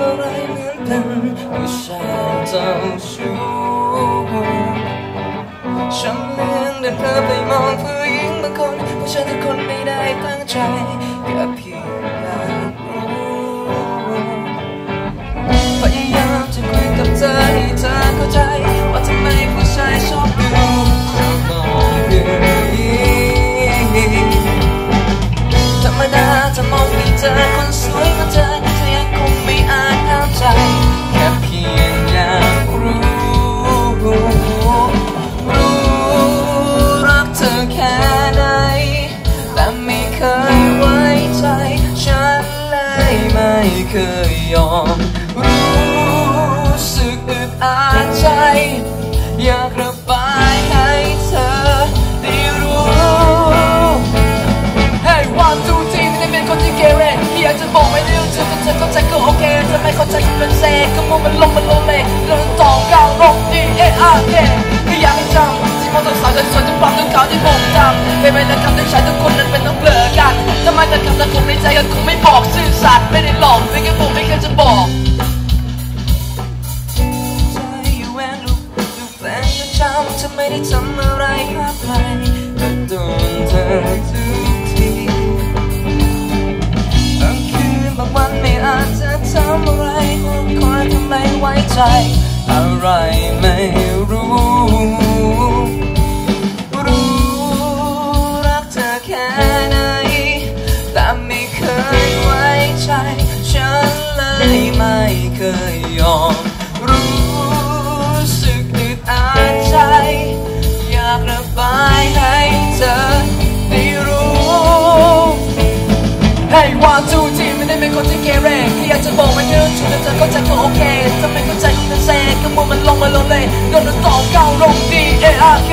อะไรเหมือนกันไม่ใช่เจ้าชู้ฉัเลือนเดินเธอไปมองผู้หญิงบางคนเพราะฉันทุกคนไม่ได้ตั้งใจกับพี่ เคยยอม รู้สึกอึดอัดใจ อยากระบายให้เธอได้รู้ Hey one two three ไม่ได้เป็นคนที่เกเรที่อยากจะบอกไม่ได้รู้จักแต่เธอเข้าใจก็โอเคถ้าไม่เข้าใจก็เป็นเซก็มัวมันลงมันลงเลยเรื่องต่อก้าวลง D A R K ก็อยากให้จำที่มองต้องสาวจะสวยจะปรับต้องขาวที่ผมจำไม่เป็นไรคำที่ใช้ทุกคนนั้นเป็นต้องเบลอ ทำไมแต่คำแต่คงในใจก็คงไม่บอกซื่อสัตย์ไม่ได้หลอกไม่แค่ผมไม่เคยจะบอกใจอยู่แหวนลูกแฟนก็จำเธอไม่ได้ทำอะไรพลาดไปแต่โดนเธอทุกทีบางคืนบางวันไม่อาจจะทำอะไรห่วงคอยทำไมไว้ใจ อะไรไม่ ไม่เคยยอม รู้สึกอึดอัดใจ อยากระบายให้เธอได้รู้ Hey one two three ไม่ได้เป็นคนที่เกเรแค่อยากจะบอกไม่เยอะช่วยเธอเข้าใจก็โอเคถ้าไม่เข้าใจก็เป็นเซก็มัวมันลงมาลงเลยโดนต่อเก้าลง D A R K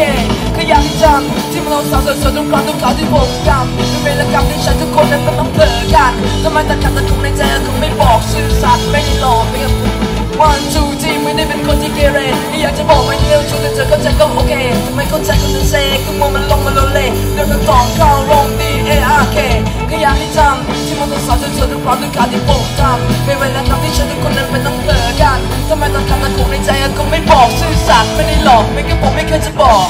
แค่อยากให้จำที่มันเราสาวสวยๆทุกครั้งทุกคราวที่ผมจำเป็นเวรกรรมที่ฉันทุกคนนั้นเป็นต้องเผลอกันทำไมแต่คำแต่คงในใจคงไม่ กซื่อสัตย์ไม่ได้หลอกไม่กับคุณวันจูจีไม่ได้เป็นคนที่เกเรอยากจะบอกไม่เดียวชูแเธอเข้าใจก็โอเคทำไมคนใจคนนั้นเซกูมังมันลงมาโลเลเดินมันตอเข้าลงดีเออาร์เคก็อยากให้จำที่มันต้องสอนจนเธอทุกความด้วยการที่ผมทำไม่เวลาทำที่ฉันทุกคนนั้นไป็ต้องเผลอกันทำไมต้องทำตะกุกในใจก็ไม่บอกซื่อสัตย์ไม่ได้หลอกไม่กับผมไม่เคยจะบอก